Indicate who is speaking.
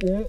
Speaker 1: 嗯。